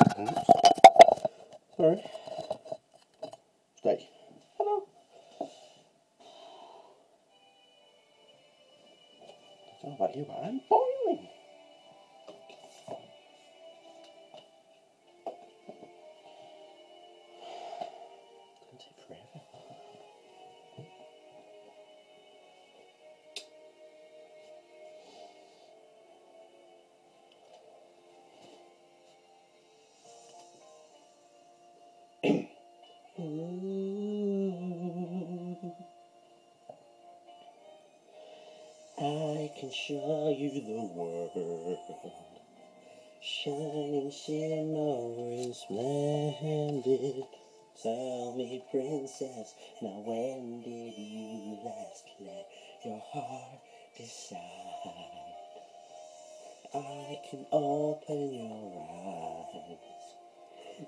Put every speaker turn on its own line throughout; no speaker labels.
Oops. Sorry. Stay. Hello. Don't know about you, but I'm boiling. Can show you the world, shining shimmering splendid. Tell me, princess, now when did you last let your heart decide? I can open your eyes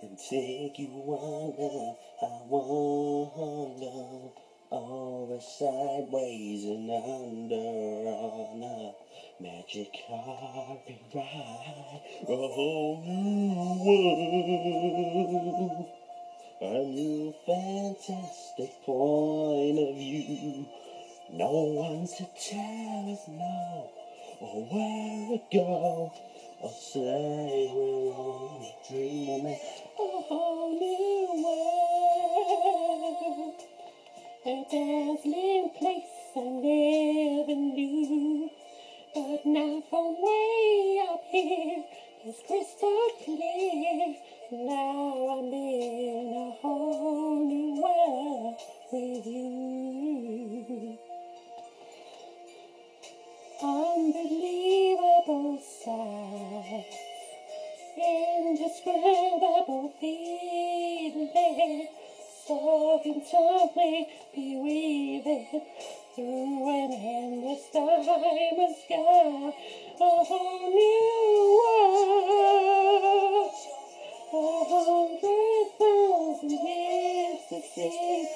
and take you under, I wonder, over sideways and under on a magic carpet ride, a whole new world, a new fantastic point of view. No one to tell us no or where to go. Or say we're only dreaming a whole new world. A dazzling place I never knew. But now from way up here, it's crystal clear. Now I'm in a whole new world with you. Unbelievable sight, indescribable feeling, soaring tumbling, be weaving through an endless diamond sky, a whole new world, a hundred thousand years to see.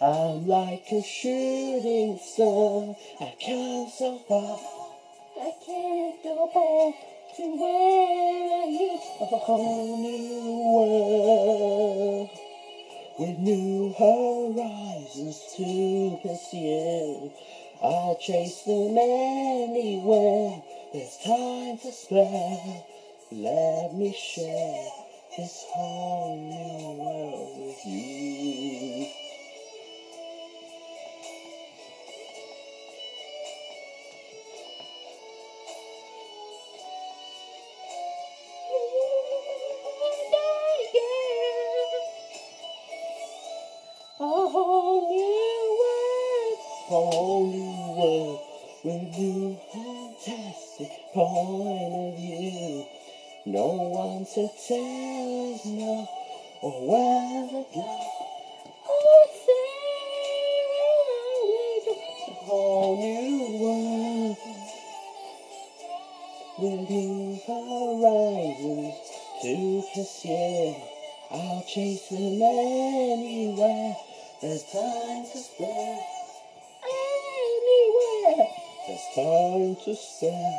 I'm like a shooting star. I come so far. I can't go back to where I used a whole new world with new horizons to pursue. I'll chase them anywhere. There's time to spare. Let me share this whole new world with you. Whole new world with new fantastic point of view. No one to tell us no or where to go. Oh, say a whole new world with new horizons to pursue. I'll chase them anywhere. There's time to spare. Time to spare.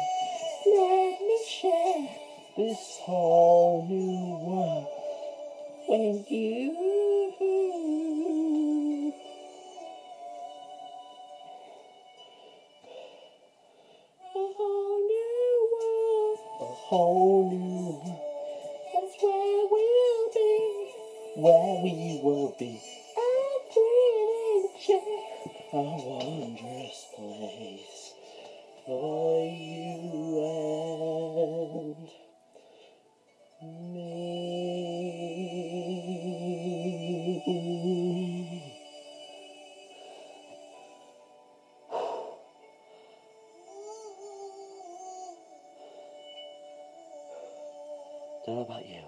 Let me share this whole new world with you. A whole new world. A whole new. That's where we'll be. Where we will be. A change. A wondrous place for you and me. Don't know about you,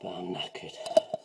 but I'm knackered.